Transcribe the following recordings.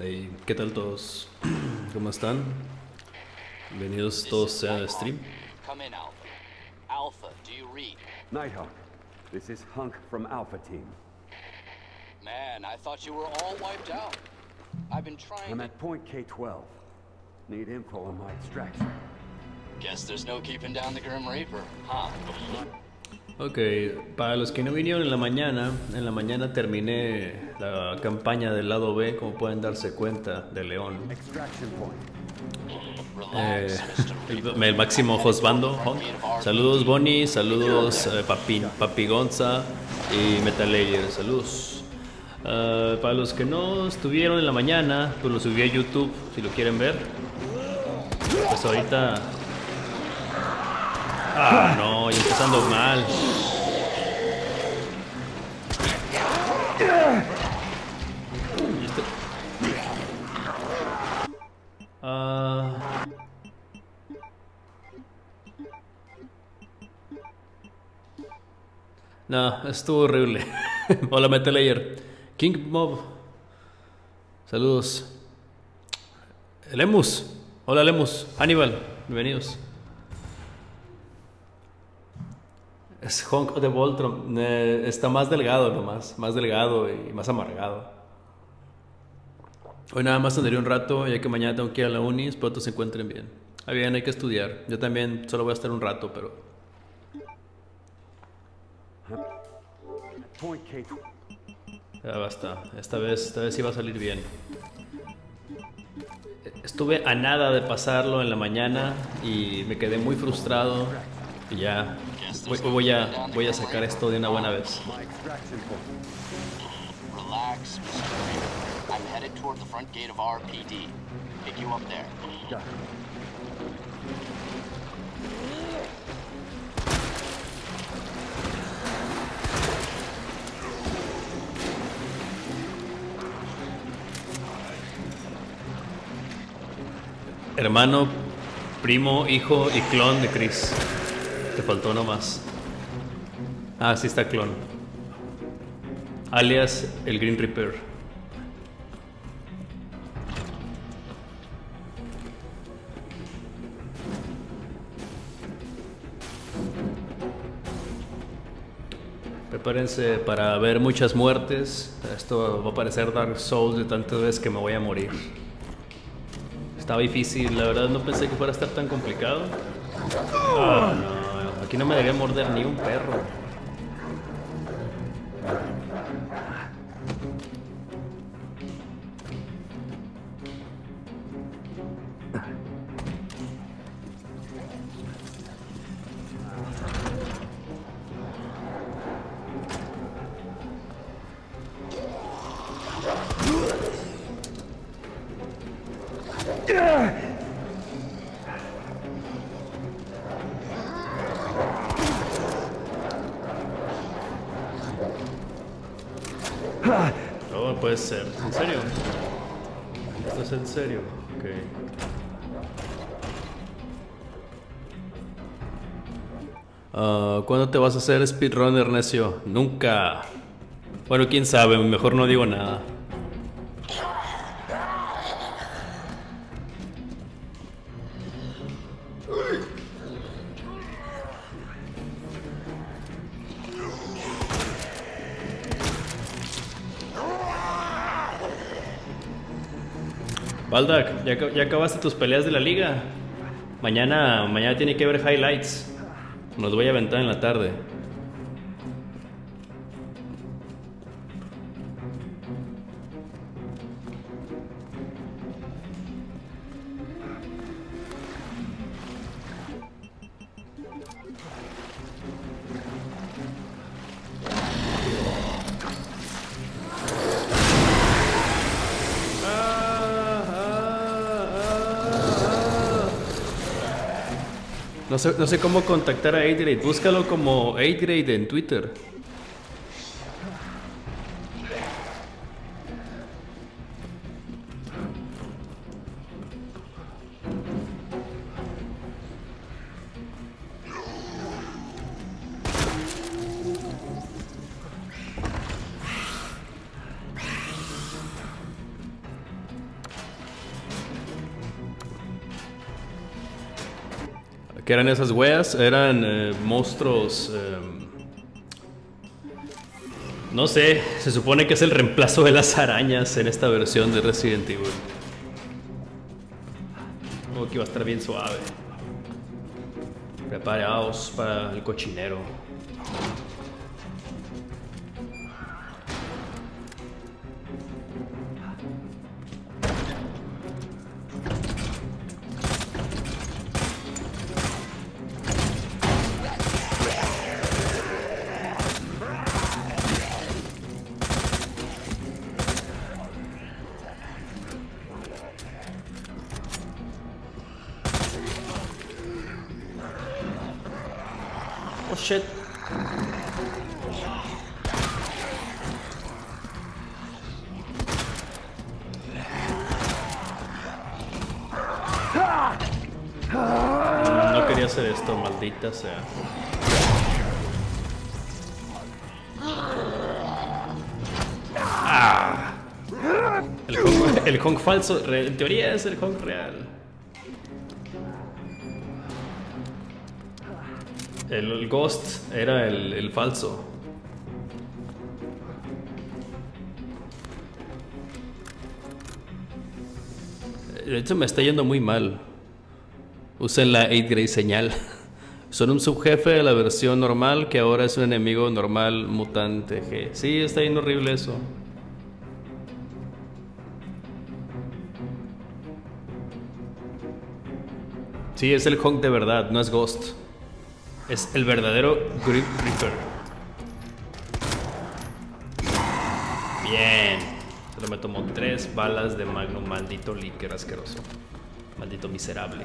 Hey, ¿Qué tal todos? ¿Cómo están? Bienvenidos todos a stream. Come in, Alpha. Alpha, do you read? Nighthawk, this is Hunk from Alpha Team. Man, I thought you were all wiped out. I've been trying I'm at point K-12. Need info on my extraction. Guess there's no keeping down the Grim Reaper, huh? Ok, para los que no vinieron en la mañana, en la mañana terminé la campaña del lado B, como pueden darse cuenta, de León. Eh, el, máximo hostbando. Honk. Saludos Bonnie, saludos eh, Papi, Papi Gonza y Metalayer, saludos. Ah, para los que no estuvieron en la mañana, pues lo subí a YouTube si lo quieren ver. Pues ahorita. Ah, no, ya empezando mal. Ah. No, estuvo horrible. Hola, Metalayer. King Mob. Saludos. Lemus. Hola, Lemus. Hannibal. Bienvenidos. Es Honk de Voltron. Eh, está más delgado nomás. Más delgado y más amargado. Hoy nada más tendré un rato, ya que mañana tengo que ir a la uni. Espero todos se encuentren bien. Ah, bien, hay que estudiar. Yo también solo voy a estar un rato, pero Point K-12. Ya basta. Esta vez, esta vez va a salir bien. Estuve a nada de pasarlo en la mañana y me quedé muy frustrado. Y ya voy, voy a, voy a sacar esto de una buena vez. My extraction point. Relax, Mr. Reaper. I'm headed toward the front gate of RPD. Pick you up there. Got it. Hermano, primo, hijo y clon de Chris. Te faltó nomás. Ah, sí está clon. Alias el Green Reaper. Prepárense para ver muchas muertes. Esto va a parecer Dark Souls de tantas veces que me voy a morir. Estaba difícil, la verdad no pensé que fuera a estar tan complicado. Ah, no, aquí no me debería morder ni un perro. Ah, ¿Cuándo te vas a hacer speedrunner, necio? Nunca. Bueno, quién sabe, mejor no digo nada. Baldak, ¿ya, ac- ya acabaste tus peleas de la liga? Mañana, mañana tiene que haber highlights. Nos voy a aventar en la tarde. No sé, no sé cómo contactar a 8 Búscalo como 8 en Twitter. ¿Qué eran esas weas? Eran eh, monstruos... em, no sé, se supone que es el reemplazo de las arañas en esta versión de Resident Evil. Como que va a estar bien suave. Preparaos para el cochinero. Hacer esto, maldita sea. Ah. El Kong, el Kong falso, en teoría es el Kong real. El, el Ghost era el, el falso. De hecho me está yendo muy mal. Usen la 8 Grey señal. Son un subjefe de la versión normal que ahora es un enemigo normal mutante G. Sí, está yendo horrible eso. Sí, es el Kong de verdad, no es Ghost. Es el verdadero Grip Reaper. Bien. Solo me tomó tres balas de Magnum, maldito líquido asqueroso. Maldito miserable.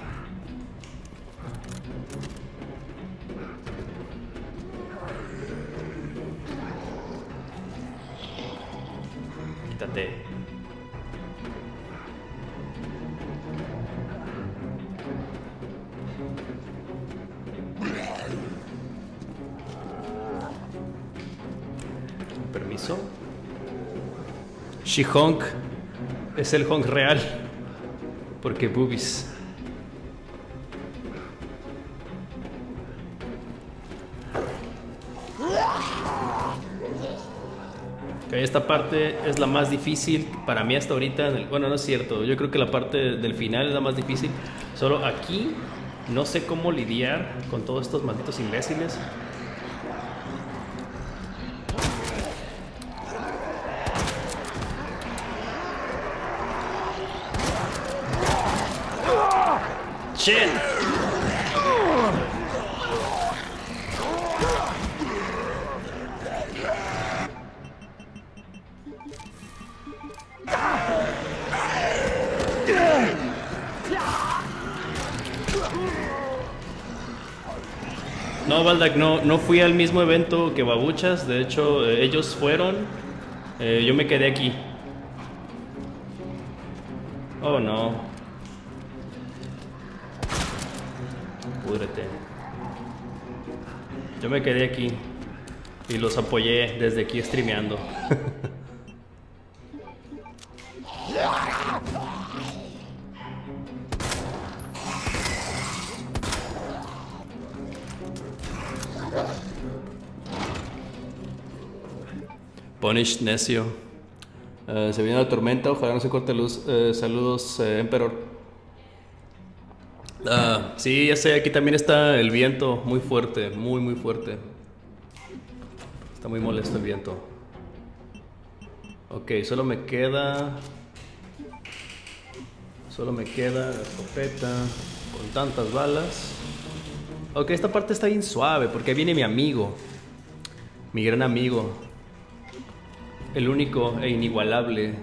She-Honk es el Honk real. Porque boobies. Esta parte es la más difícil para mí hasta ahorita. en el- Bueno, no es cierto. Yo creo que la parte del final es la más difícil. Solo aquí no sé cómo lidiar con todos estos malditos imbéciles. No, Baldak, no, no fui al mismo evento que Babuchas. De hecho, eh, ellos fueron. Eh, yo me quedé aquí. Me quedé aquí. Y los apoyé desde aquí streameando. Punished necio. Eh, se viene la tormenta, ojalá no se corte luz. Eh, saludos, eh, Emperor. Ah, sí, ya sé, aquí también está el viento muy fuerte, muy, muy fuerte. Está muy molesto el viento. Ok, solo me queda. Solo me queda la escopeta con tantas balas. Ok, esta parte está bien suave porque viene mi amigo. Mi gran amigo. El único e inigualable.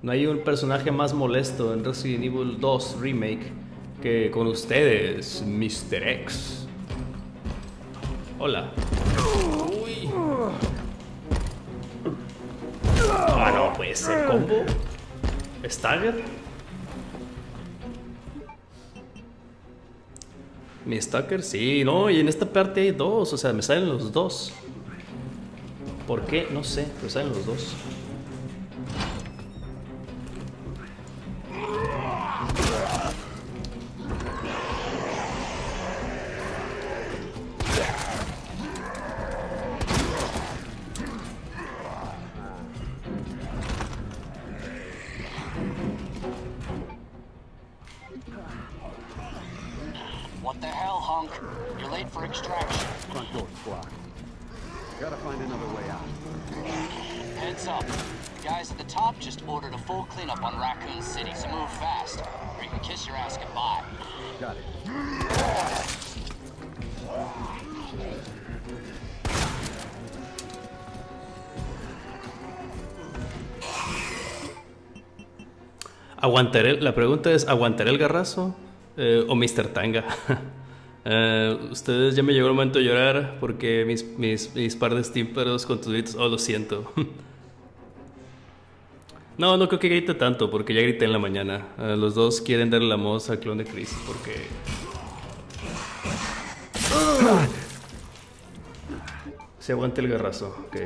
No hay un personaje más molesto en Resident Evil 2 Remake que con ustedes, Mr. X. Hola. Uy. Ah, no puede ser combo. Stagger. Mi Stalker, sí, no, y en esta parte hay dos, o sea, me salen los dos. ¿Por qué? No sé, pero salen los dos. For extraction. Front door's blocked. Gotta find another way out. Heads up. The guys at the top just ordered a full cleanup on Raccoon City, so move fast, or you can kiss your ass goodbye. Got it. ¿Aguantaré? La pregunta es, ¿aguantaré el garrazo eh, o Mr. Tanga? Eh, ustedes ya me llegó el momento de llorar porque mis, mis, mis par de tímpanos con tus gritos, oh, lo siento. no, no creo que grite tanto porque ya grité en la mañana. Eh, los dos quieren darle la voz al clon de Chris porque... Se aguanta el garrazo, ok.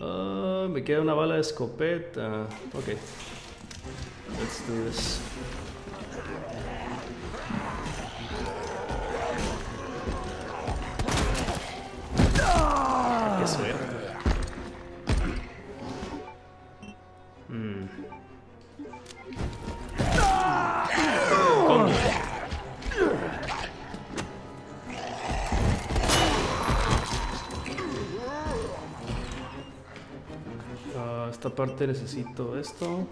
Ah, me queda una bala de escopeta. Ok. Let's do this. Qué suerte. Mm. Ah, esta parte necesito esto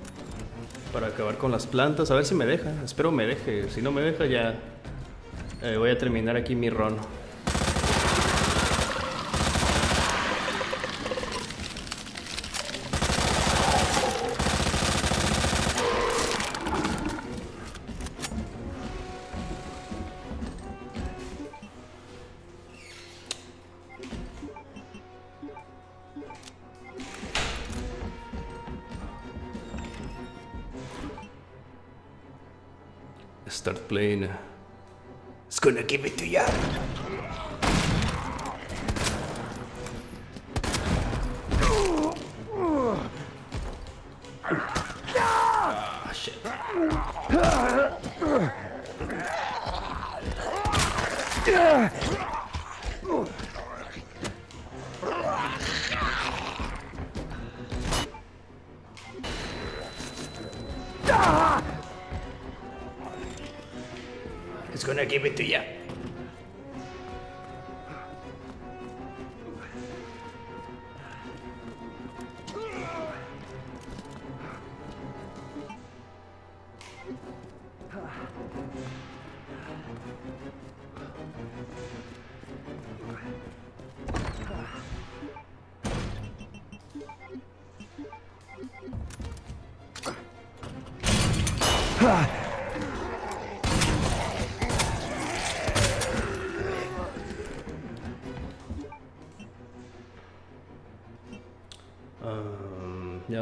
para acabar con las plantas. A ver si me deja. Espero me deje. Si no me deja ya eh, voy a terminar aquí mi run. Start playing. It's gonna give it to ya.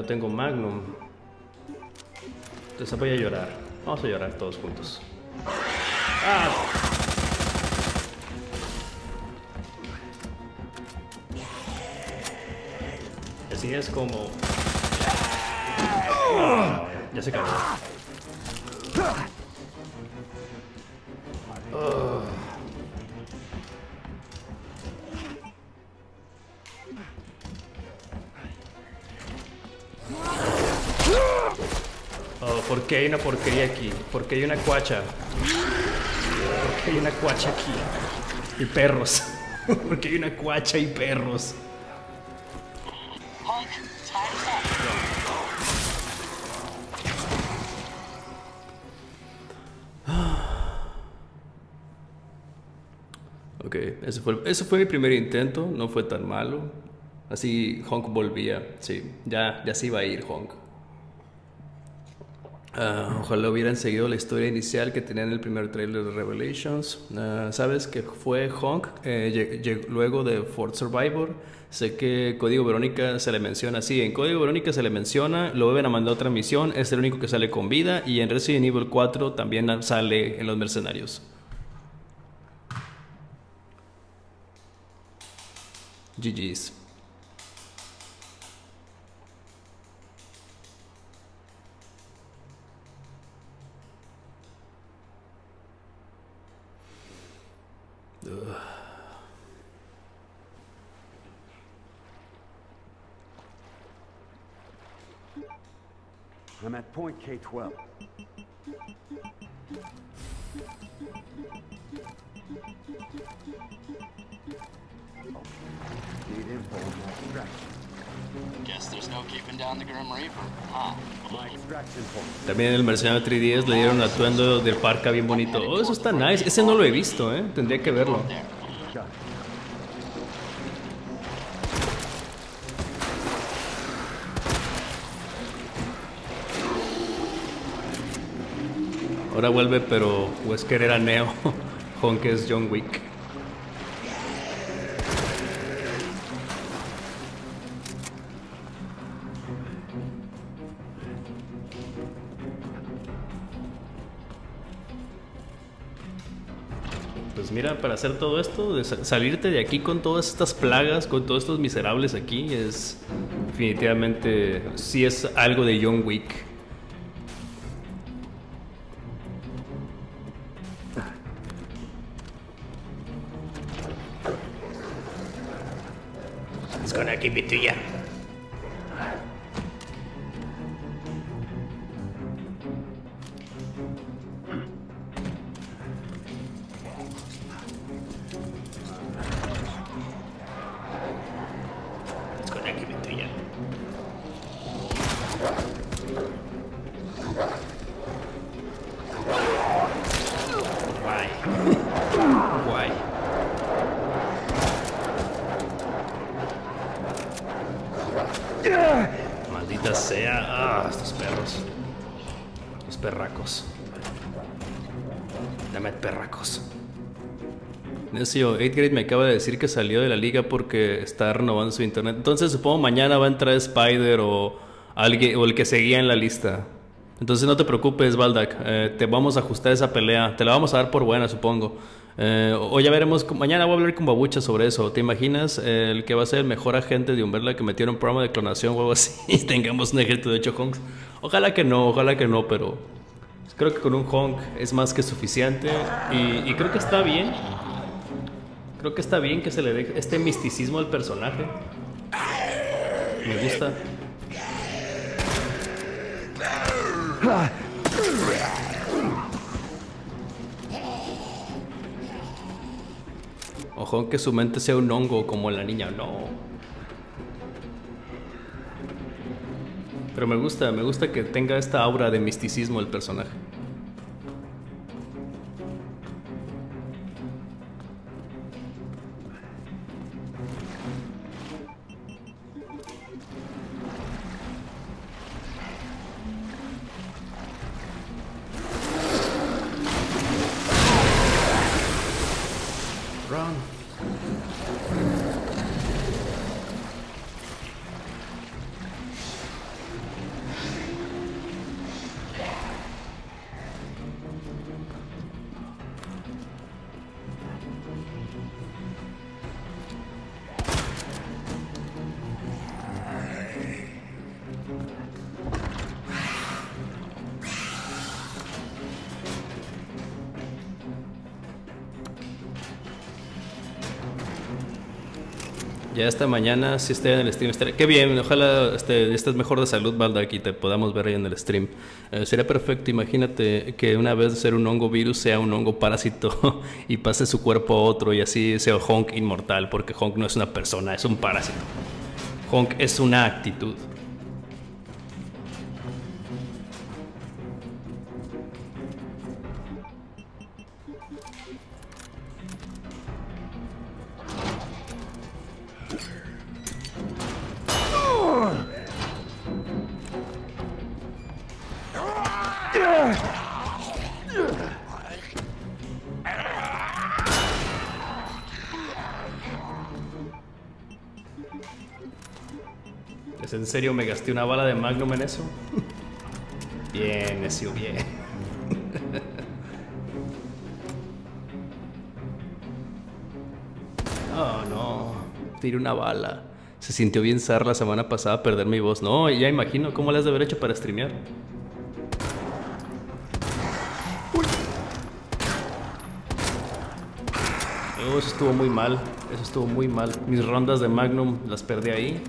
Tengo Magnum. Entonces voy a llorar. Vamos a llorar todos juntos. ¡Ah! Así es como... Ya se cayó. ¿Por qué hay una porquería aquí? ¿Por qué hay una cuacha? ¿Por qué hay una cuacha aquí? Y perros. ¿Por qué hay una cuacha y perros? Up. Ok, ese fue, ese fue mi primer intento, no fue tan malo. Así Honk volvía, sí, ya, ya se iba a ir Honk. Ah, ojalá hubieran seguido la historia inicial que tenían en el primer trailer de Revelations. Ah, Sabes que fue Honk eh, luego de Fort Survivor. Sé que Código Verónica se le menciona así. En Código Verónica se le menciona, lo vuelven a mandar otra misión. Es el único que sale con vida. Y en Resident Evil 4 también sale en Los Mercenarios. GG's. Ugh. I'm at point K-12. Need info. También el Mercenario 3DS le dieron atuendo del parca bien bonito. Oh, eso está nice. Ese no lo he visto, ¿eh? Tendría que verlo. Ahora vuelve, pero Wesker era Neo. Honk es John Wick. Pues mira, para hacer todo esto, salirte de aquí con todas estas plagas, con todos estos miserables aquí, es definitivamente, sí es algo de John Wick. It's gonna give it to Necio, 8 Grade me acaba de decir que salió de la liga porque está renovando su internet. Entonces supongo mañana va a entrar Spider o alguien o el que seguía en la lista. Entonces no te preocupes, Baldak. Eh, te vamos a ajustar esa pelea. Te la vamos a dar por buena, supongo. Eh, o ya veremos. Mañana voy a hablar con Babucha sobre eso. ¿Te imaginas eh, el que va a ser el mejor agente de Umberla que metieron un programa de clonación o algo así? Y tengamos un ejército de 8 honks. Ojalá que no, ojalá que no, pero creo que con un honk es más que suficiente. Y creo que está bien. Creo que está bien que se le dé este misticismo al personaje. Me gusta. Ojo que su mente sea un hongo como la niña, no. Pero me gusta, me gusta que tenga esta aura de misticismo el personaje. Ya esta mañana sí esté en el stream. Qué bien, ojalá este, estés mejor de salud, Baldak, y te podamos ver ahí en el stream. Eh, sería perfecto, imagínate que una vez de ser un hongo virus sea un hongo parásito y pase su cuerpo a otro y así sea Honk inmortal, porque Honk no es una persona, es un parásito. Honk es una actitud. Serio me gasté una bala de Magnum en eso? Bien, necio, bien. Oh, no. Tiré una bala. Se sintió bien zar la semana pasada perder mi voz. No, ya imagino cómo le has de haber hecho para streamear. Oh, eso estuvo muy mal. Eso estuvo muy mal. Mis rondas de Magnum las perdí ahí.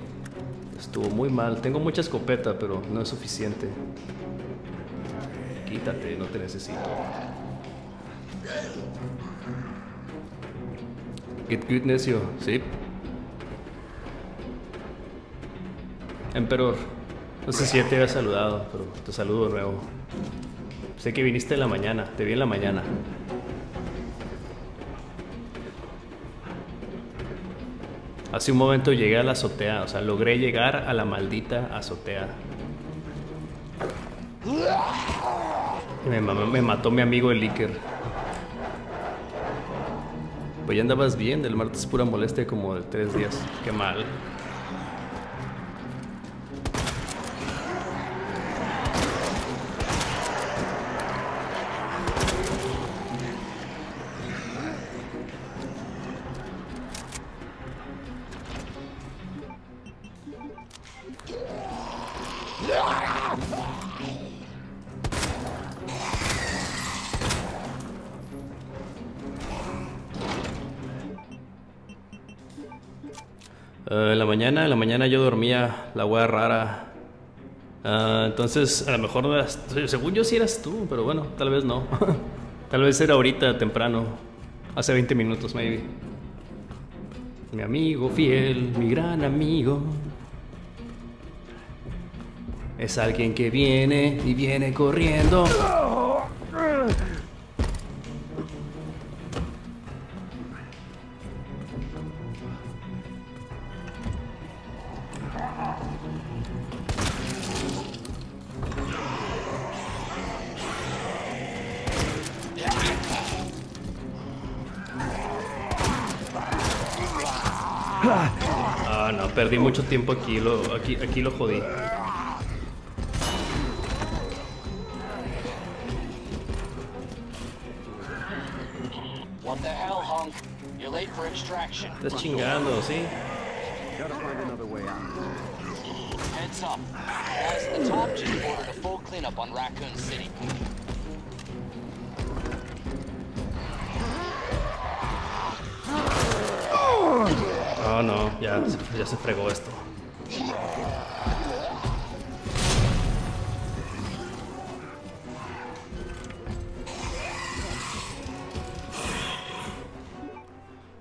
Estuvo muy mal. Tengo mucha escopeta, pero no es suficiente. Quítate, no te necesito. Get good, necio. Sí. Emperor. No sé si ya te había saludado, pero te saludo de nuevo. Sé que viniste en la mañana, te vi en la mañana. Hace un momento llegué a la azotea, o sea, logré llegar a la maldita azotea. Me, me mató mi amigo el Iker. Pues ya andabas bien, del martes pura molestia como de tres días. Qué mal. Mañana, yo dormía la wea rara. Ah, entonces, a lo mejor no eras, según yo sí eras tú, pero bueno, tal vez no. tal vez era ahorita temprano, hace 20 minutos maybe. Mi amigo fiel, mi gran amigo. Es alguien que viene y viene corriendo. Ah, no, perdí mucho tiempo aquí, lo, aquí, aquí lo jodí. Estás chingando, ¿sí? Heads up. At the top just ordered a full cleanup on Raccoon City. Oh, no, ya, ya se fregó esto.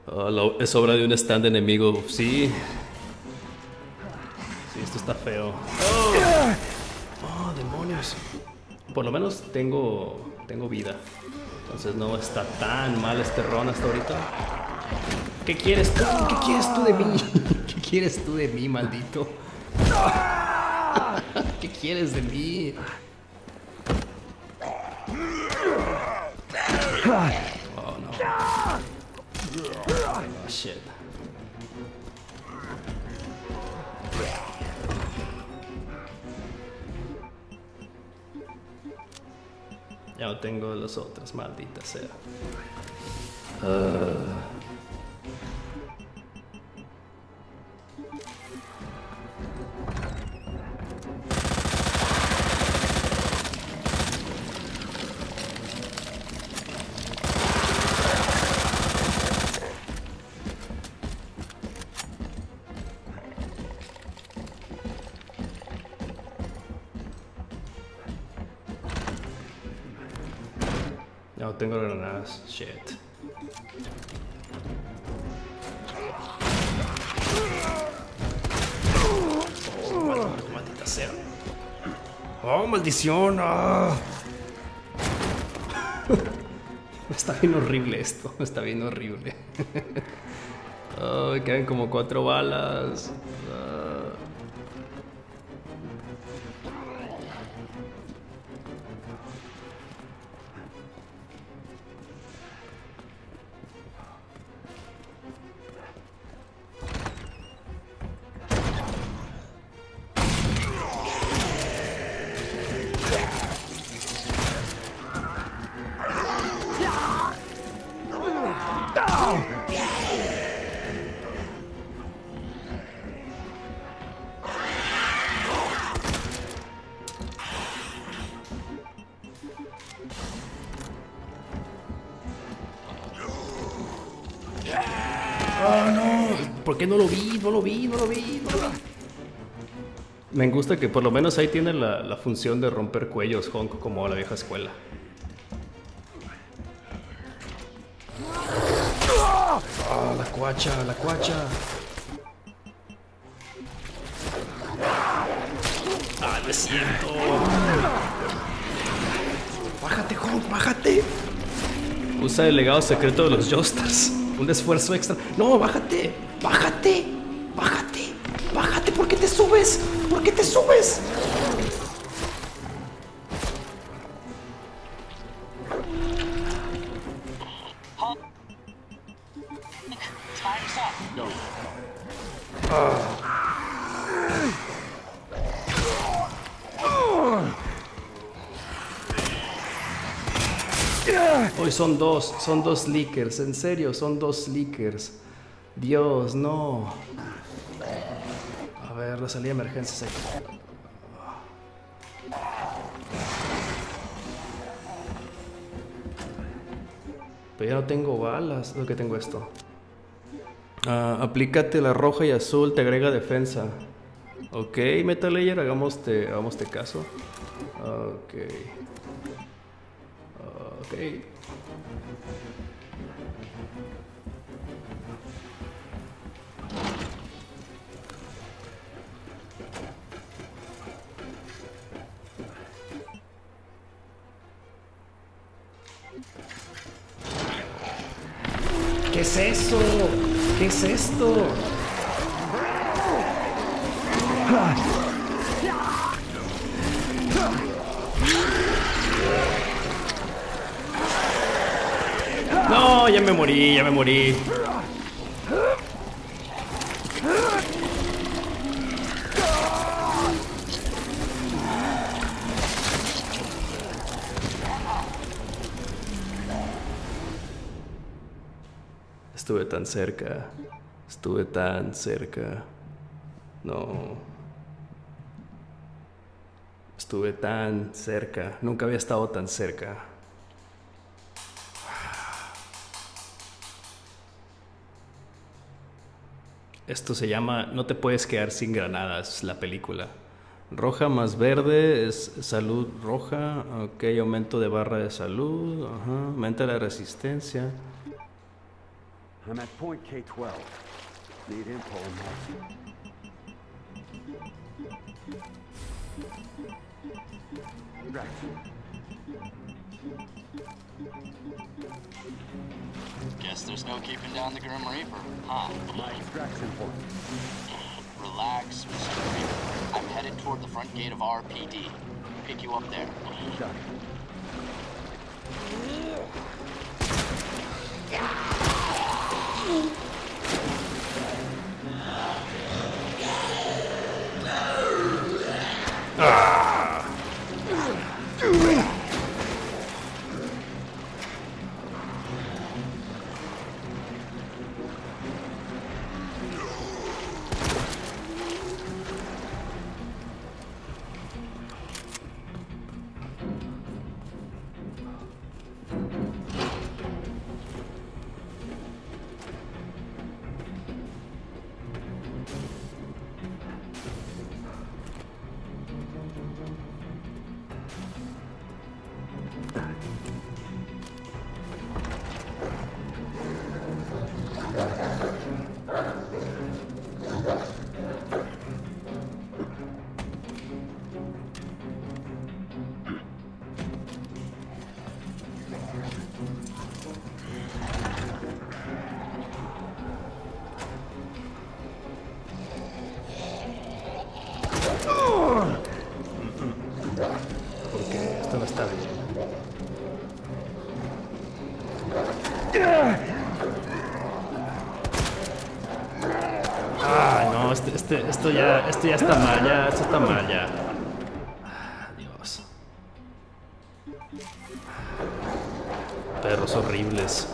Lo- es obra de un stand enemigo, sí. Sí, esto está feo. Oh, Oh, demonios. Por lo menos tengo, tengo vida. Entonces no está tan mal este ron hasta ahorita. ¿Qué quieres tú? ¿Qué quieres tú de mí? ¿Qué quieres tú de mí, maldito? ¿Qué quieres de mí? Oh no. Oh shit. Ya no tengo las otras, maldita sea. Ah. Tengo granadas. Shit. Oh, mal- maldita sea. Oh, maldición. ah. Está bien horrible esto. Está bien horrible. Ay, quedan como cuatro balas. Gusta que por lo menos ahí tiene la, la función de romper cuellos, Honk, como la vieja escuela. Ah, la cuacha, la cuacha. No es cierto. Bájate, Hulk, bájate. Usa el legado secreto de los Jostars. Un esfuerzo extra. No, bájate. Bájate. Bájate. Bájate. ¿Por qué te subes? Up. Hoy son dos, son dos leakers, en serio, son dos leakers. Dios, no. Ver, la salida de emergencia es aquí. Pero ya no tengo balas, lo que tengo esto. Ah, aplícate la roja y azul, te agrega defensa. Ok, Metal Layer, hagamos te, hagamos te caso. Ok. Ok. Es eso? ¿Qué es esto? No, ya me morí, ya me morí. Estuve tan cerca. Estuve tan cerca. No. Estuve tan cerca. Nunca había estado tan cerca. Esto se llama No te puedes quedar sin granadas, la película. Roja más verde es salud roja. Ok, aumento de barra de salud. Ajá. Aumenta la resistencia. I'm at point K-12. Need info on my... Extraction. Guess there's no keeping down the Grim Reaper, huh? My extraction point. Relax, Mr. Reaper. I'm headed toward the front gate of RPD. Pick you up there. Done. Porque esto ya, esto ya está mal, ya, esto está mal, ya. Dios. Perros horribles.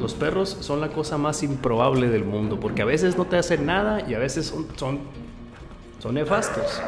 Los perros son la cosa más improbable del mundo, porque a veces no te hacen nada y a veces son, son, son nefastos.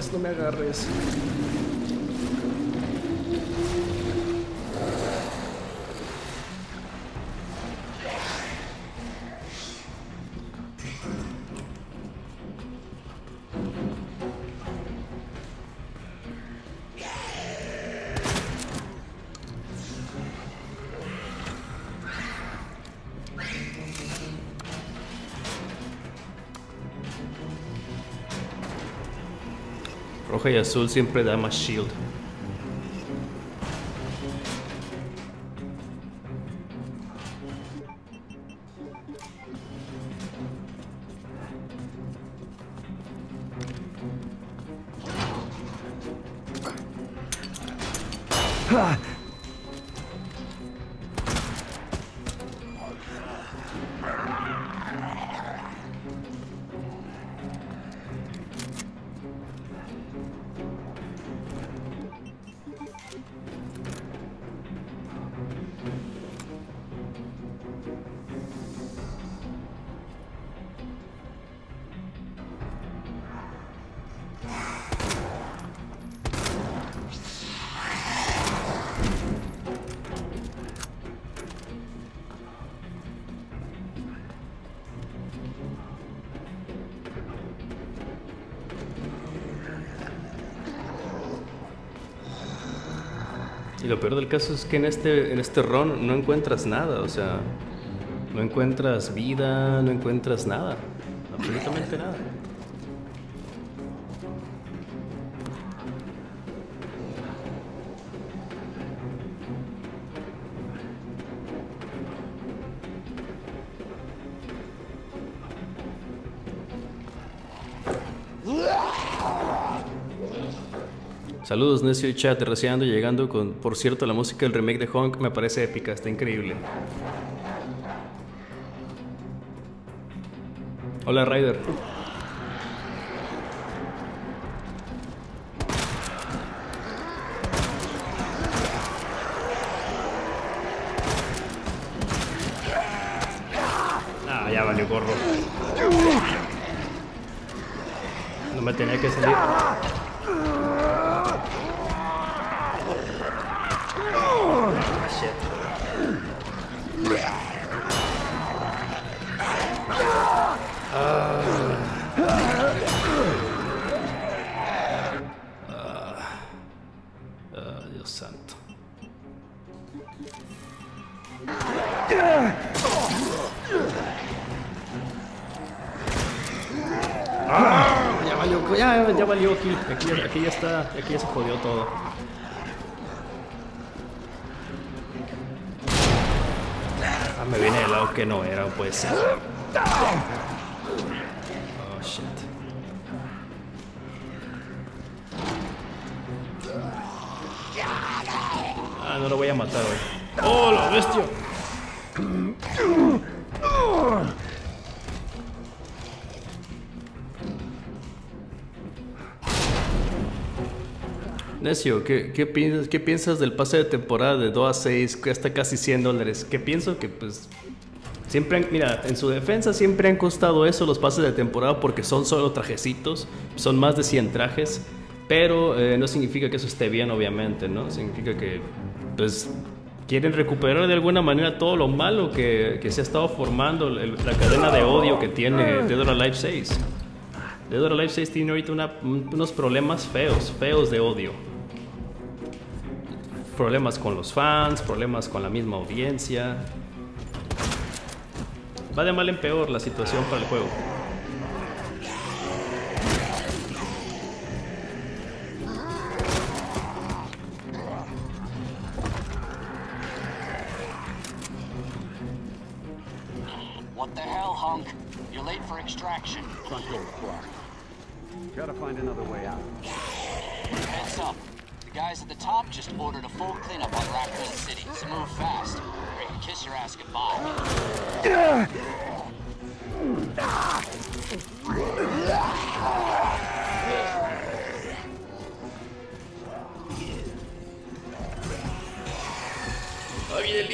Agarres, no me agarres. Roja y azul siempre da más shield. Y lo peor del caso es que en este, en este run no encuentras nada, o sea, no encuentras vida, no encuentras nada, absolutamente nada. Saludos, necio y chat, reciando y llegando con, por cierto, la música del remake de Honk me parece épica, está increíble. Hola, Ryder. Ah, ya valió gorro. No me tenía que salir. Que no era, puede ser. Oh, shit. Ah, no lo voy a matar hoy. ¡Oh, la bestia! Necio, ¿qué, qué, piensas, ¿qué piensas del pase de temporada de 2 a 6 que está casi 100 dólares? Que pienso que pues siempre han, mira, en su defensa siempre han costado eso los pases de temporada porque son solo trajecitos, son más de 100 trajes, pero eh, no significa que eso esté bien obviamente, ¿no? Significa que pues quieren recuperar de alguna manera todo lo malo que, que se ha estado formando, el- la cadena de odio que tiene Dead or Alive 6. Dead or Alive 6 tiene ahorita una- unos problemas feos, feos de odio problemas con los fans, problemas con la misma audiencia. Va de mal en peor la situación para el juego. What the hell, hunk? You're late for extraction. Blocked. Gotta find another way out. Guys at the top just ordered a full cleanup on Raccoon City, so move fast, or you can kiss your ass goodbye. ¡Ahí viene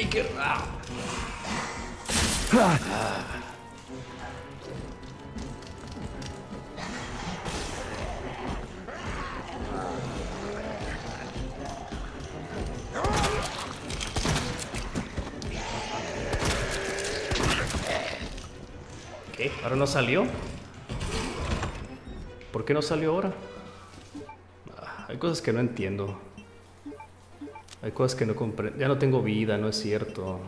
¿Ahora no salió? ¿Por qué no salió ahora? Ah, hay cosas que no entiendo. Hay cosas que no comprendo. Ya no tengo vida, no es cierto.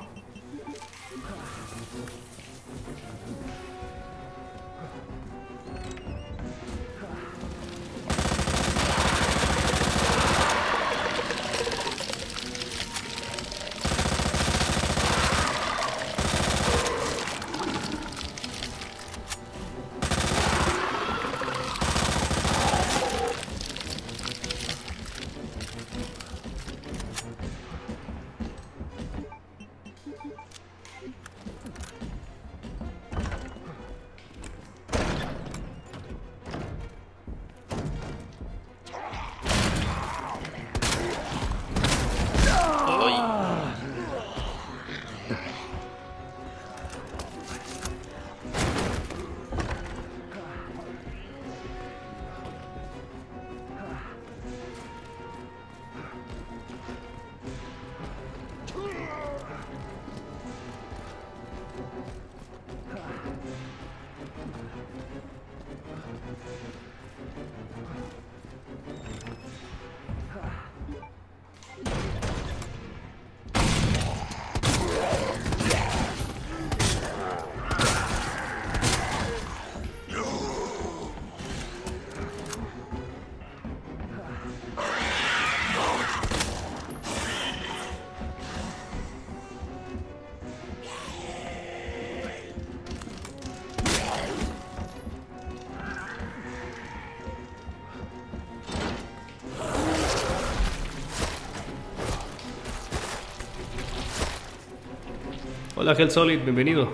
Hola, Hell Solid, bienvenido.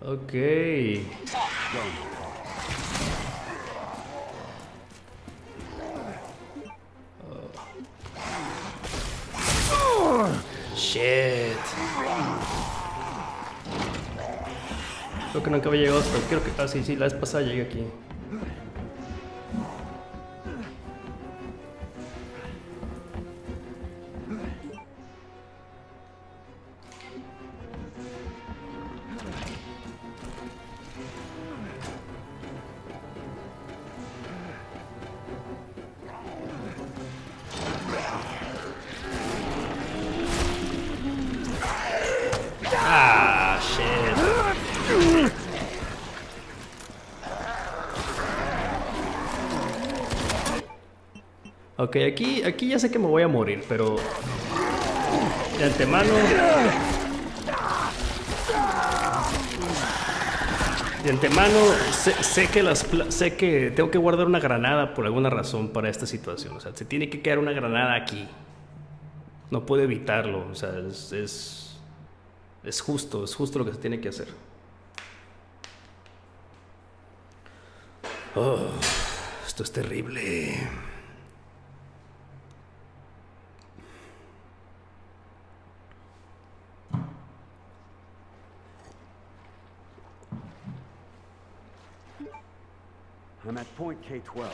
Ok. Shit. Creo que nunca había llegado hasta. Creo que. Ah, sí, sí, la vez pasada llegué aquí. Ya sé que me voy a morir, pero de antemano. De antemano sé, que las sé que tengo que guardar una granada por alguna razón para esta situación. O sea, se tiene que quedar una granada aquí. No puedo evitarlo. O sea, es, es, es justo, es justo lo que se tiene que hacer. Oh, esto es terrible. I'm point K-12.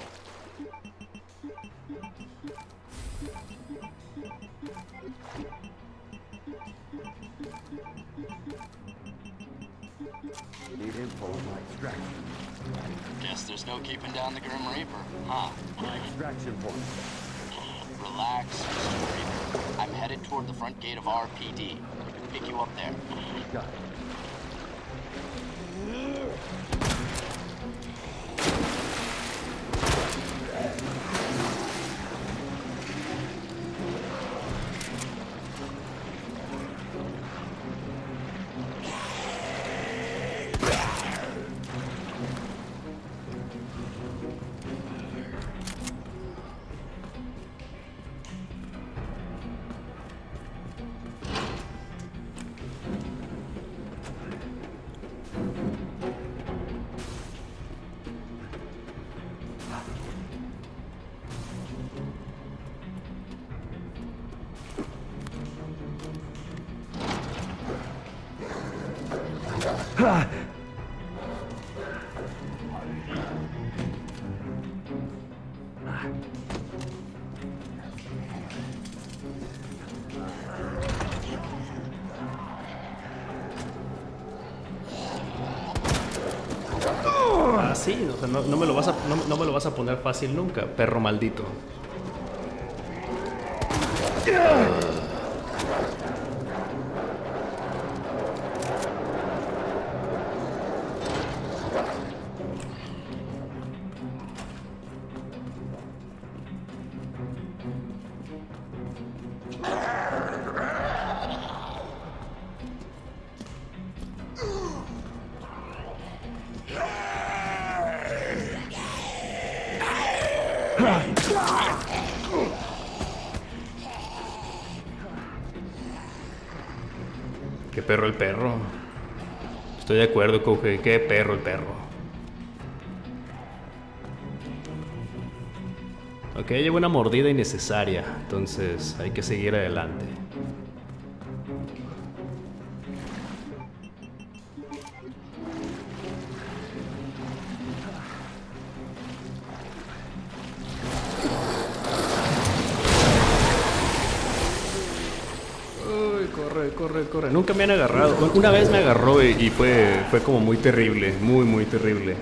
Need info on my extraction. Guess there's no keeping down the Grim Reaper, huh? My extraction point. Relax, Mr. Reaper. I'm headed toward the front gate of RPD. Pick you up there. Got it. Ah, o sea, no, no, me lo vas a, no, no me lo vas a poner fácil nunca, perro maldito. De acuerdo con que qué perro el perro. Ok, llevo una mordida innecesaria, entonces hay que seguir adelante. Y, fue, fue como muy terrible, muy, muy terrible.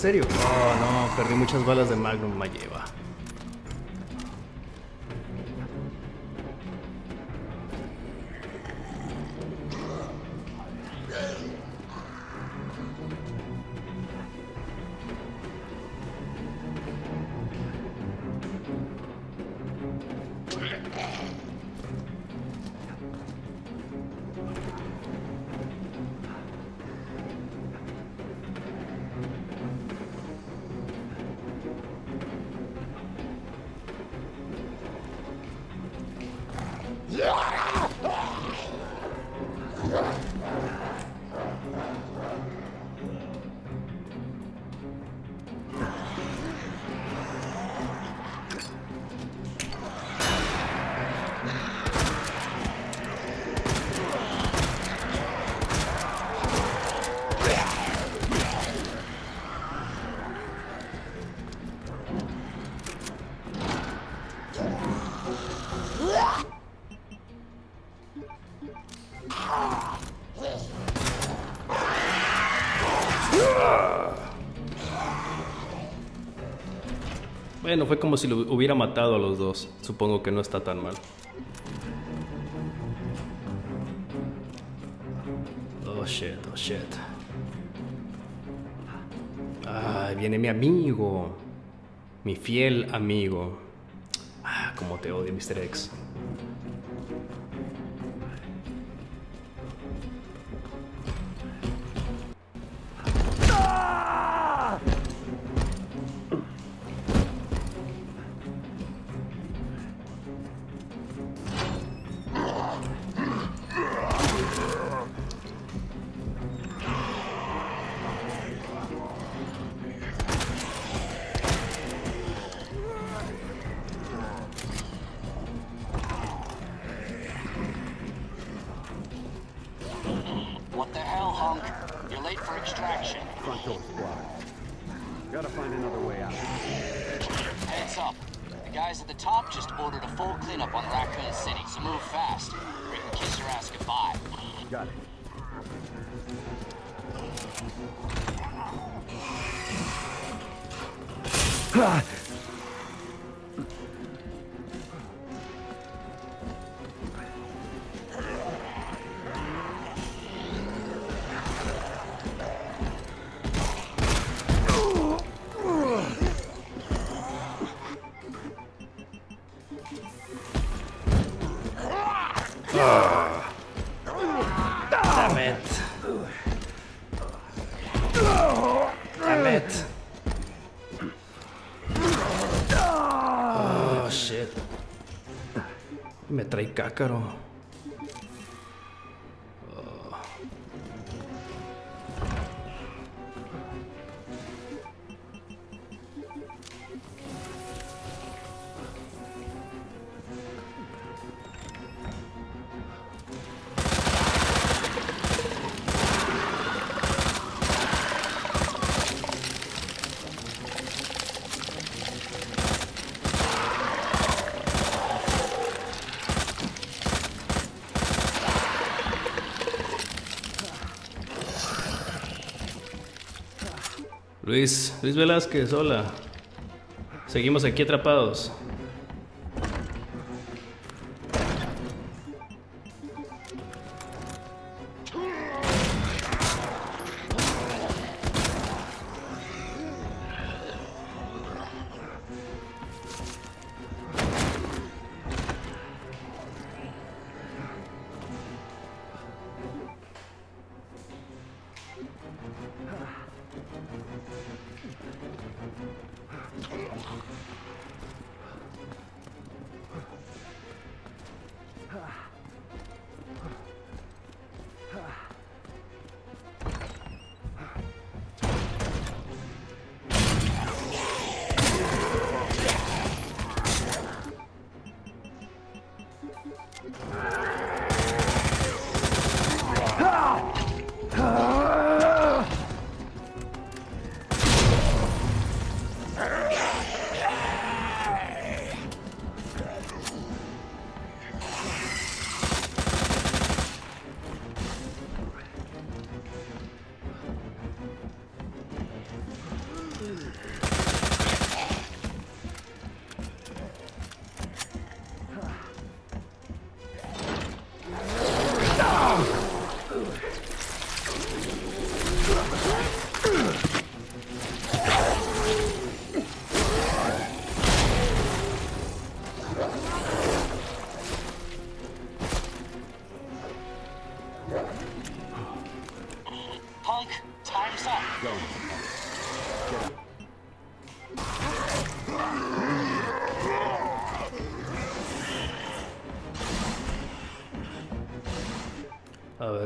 Serio? Oh, no, perdí muchas balas de Magnum Yeah. Bueno, fue como si lo hubiera matado a los dos. Supongo que no está tan mal. Oh shit, oh shit. Ah, viene mi amigo. Mi fiel amigo. Ah, como te odio, Mr. X. Ah! at all. Luis, Luis Velázquez, hola. Seguimos aquí atrapados.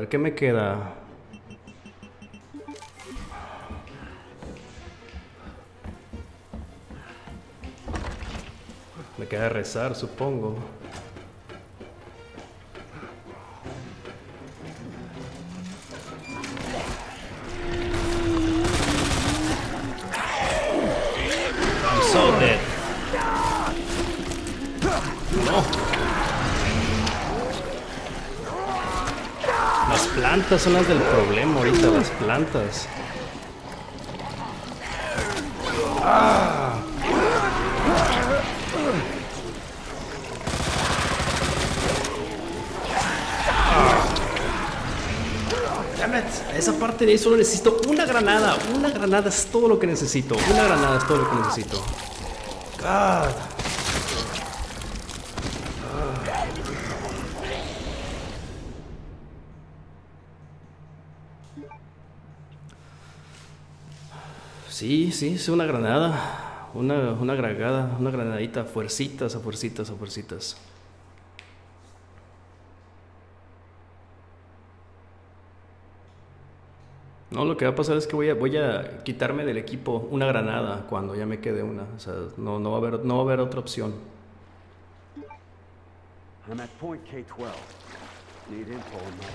Ver, ¿qué me queda? Me queda rezar, supongo. Plantas son las del problema ahorita, las plantas. A esa parte de ahí solo necesito una granada. Una granada es todo lo que necesito. Una granada es todo lo que necesito. God. Sí, sí, es una granada. Una, una granada, una granadita. Fuercitas, a fuercitas, a fuercitas. No, lo que va a pasar es que voy a, voy a quitarme del equipo una granada cuando ya me quede una. O sea, no, no, va, a haber, no va a haber otra opción. I'm at point K-12. Need info on my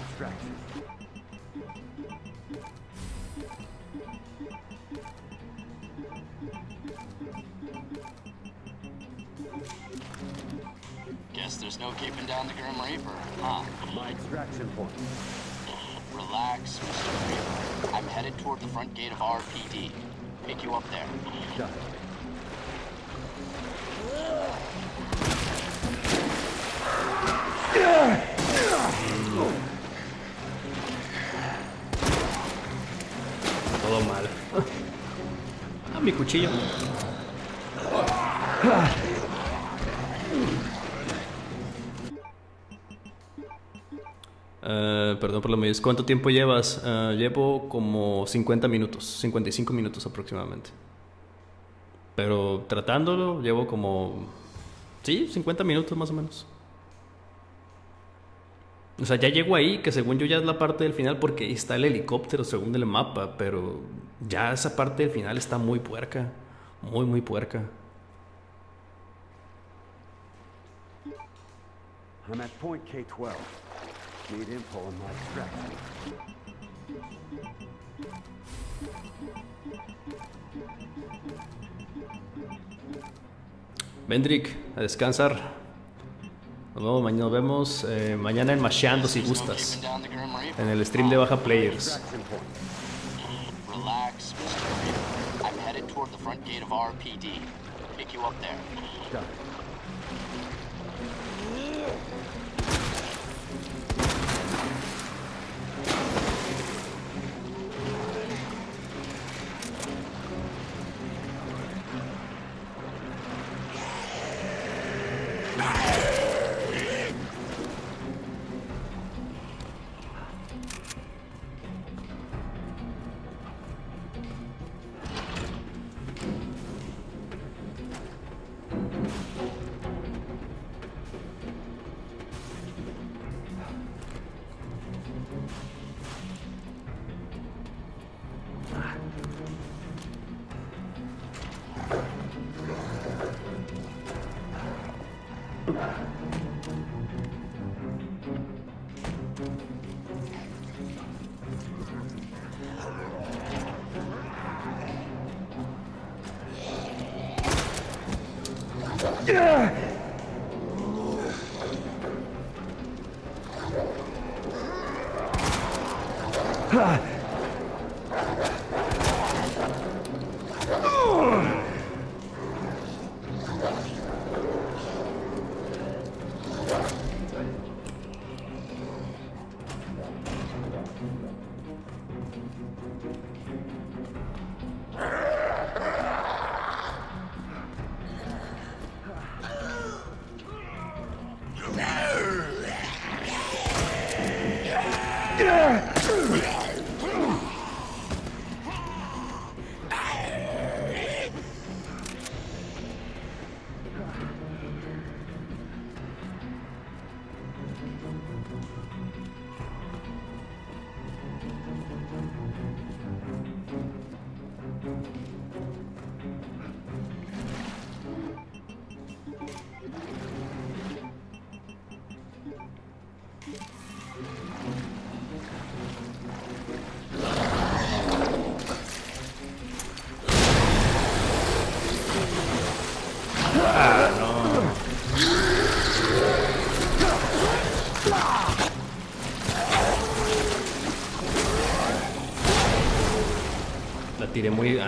extraction. there's no keeping down the Grim Reaper, huh? My extraction point. Relax, Mr. Reaper. I'm headed toward the front gate of RPD. Pick you up there. Got it. Todo mal. Ah, mi cuchillo. Eh, perdón por lo medio. ¿Cuánto tiempo llevas? Eh, llevo como 50 minutos, 55 minutos aproximadamente. Pero tratándolo, llevo como... Sí, 50 minutos más o menos. O sea, ya llego ahí, que según yo ya es la parte del final porque ahí está el helicóptero según el mapa, pero ya esa parte del final está muy puerca, muy, muy puerca. I'm at point K-12. Need info on my a descansar. Nos vemos, mañana, nos vemos eh, mañana en Masheando si gustas. En el stream de Baja Players. Relax, Mr. I'm headed toward the front gate of RPD. Pick you up there.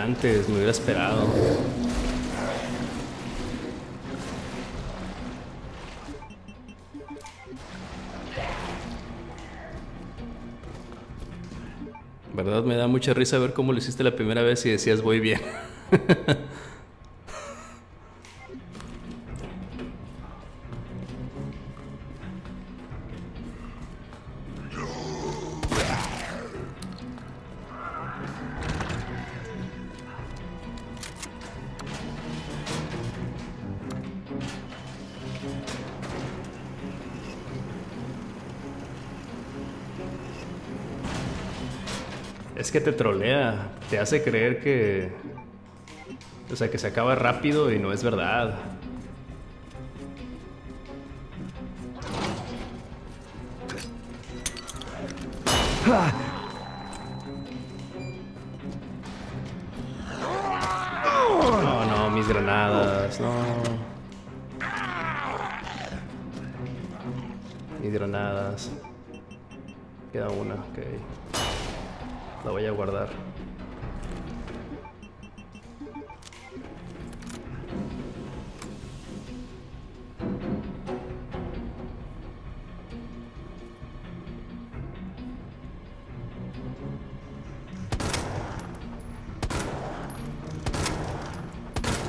Antes, me hubiera esperado. ¿Verdad? Me da mucha risa ver cómo lo hiciste la primera vez y decías voy bien. que te trolea, te hace creer que. O sea, que se acaba rápido y no es verdad. No, no, mis granadas, no. Ni granadas. Queda una, ok. La voy a guardar.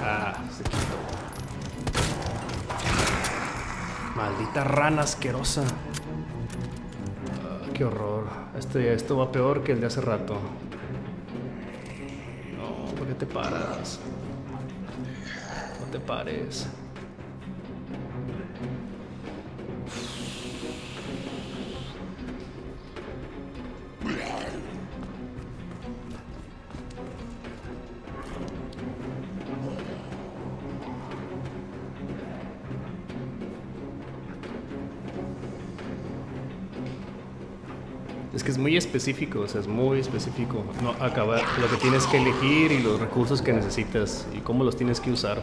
Ah. Maldita rana asquerosa. Qué horror. Este, esto va peor que el de hace rato. No, ¿por qué te paras? No te pares. Específico, o sea, es muy específico. No, acabar lo que tienes que elegir y los recursos que necesitas y cómo los tienes que usar.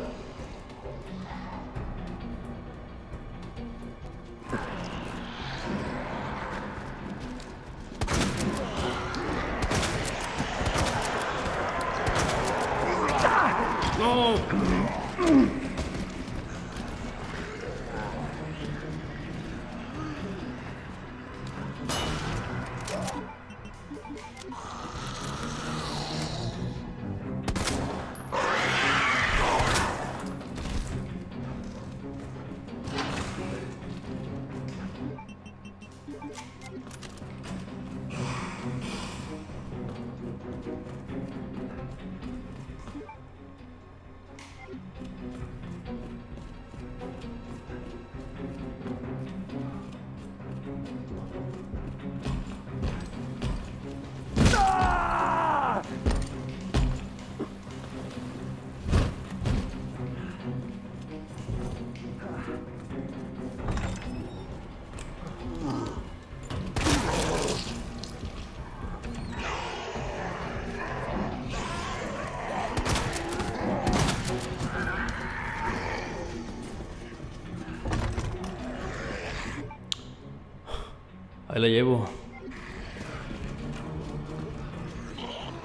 Ahí la llevo.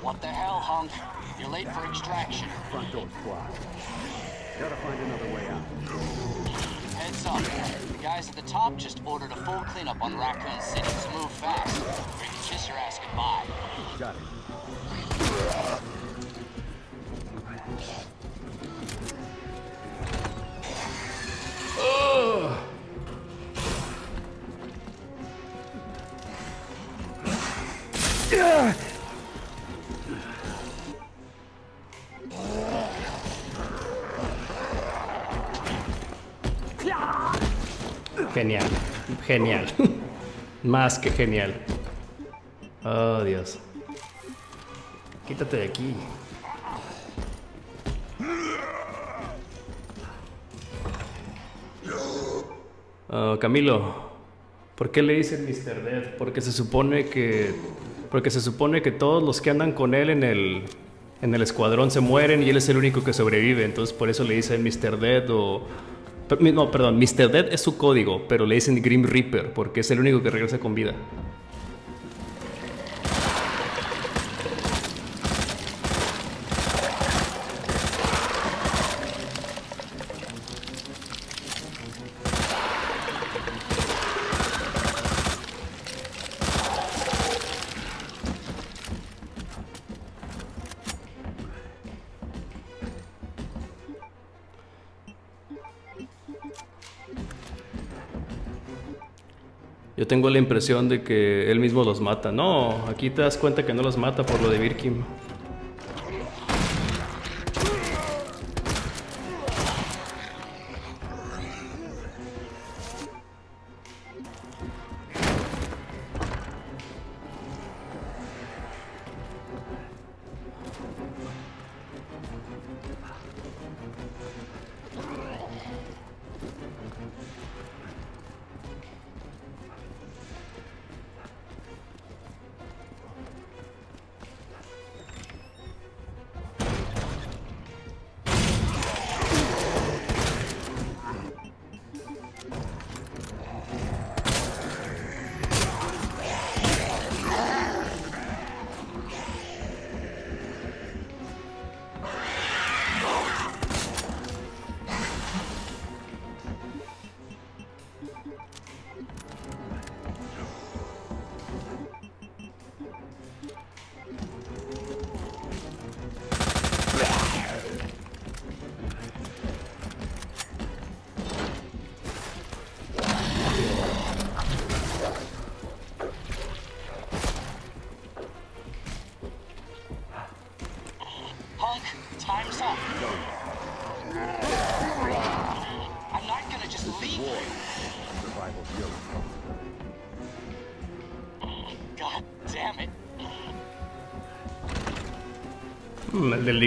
What the hell, hunk? You're late for extraction. Front door's blocked. Gotta find another way out. Heads up. The guys at the top just ordered a full cleanup on Raccoon City, so move fast. Or you can kiss your ass goodbye. Got it. Genial, genial. Más que genial. Oh, Dios. Quítate de aquí. Ah, Camilo, ¿por qué le dicen Mr. Death? Porque se supone que porque se supone que todos los que andan con él en el en el escuadrón se mueren y él es el único que sobrevive, entonces por eso le dicen Mr. Dead o no, perdón, Mr. Dead es su código, pero le dicen Grim Reaper porque es el único que regresa con vida. Tengo la impresión de que él mismo los mata. No, aquí te das cuenta que no los mata por lo de Birkin.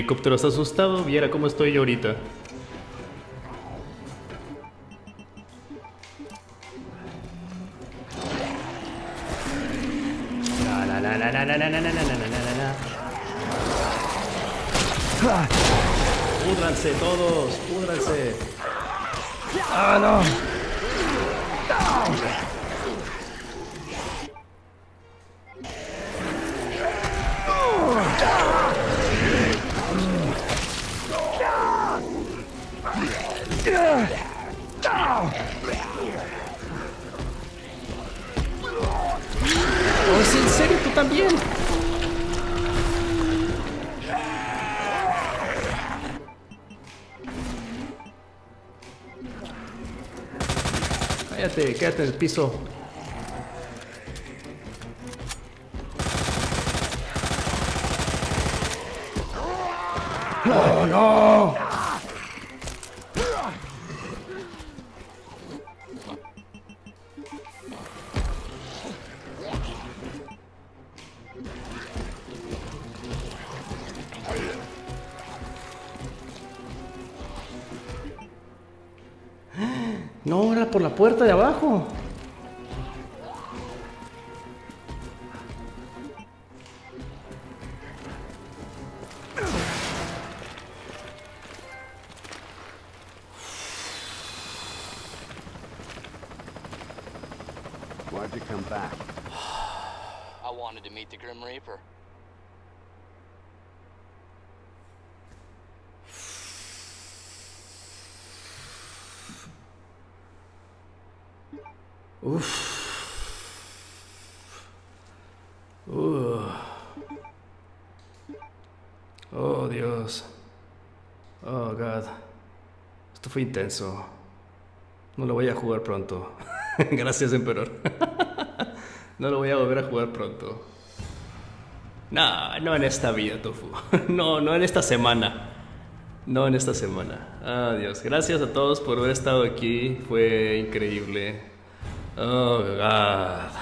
helicópteros asustado viera cómo estoy yo ahorita. Quédate en el piso. Puerta de abajo. Fue intenso. No lo voy a jugar pronto. Gracias, Emperor. no lo voy a volver a jugar pronto. No, no en esta vida, Tofu. No, no en esta semana. No en esta semana. Adiós. Gracias a todos por haber estado aquí. Fue increíble. Oh, God.